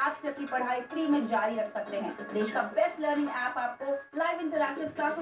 App से अपनी पढ़ाई फ्री में जारी रख सकते हैं। देश का बेस्ट लर्निंग ऐप आपको लाइव इंटरक्टिव क्लासेस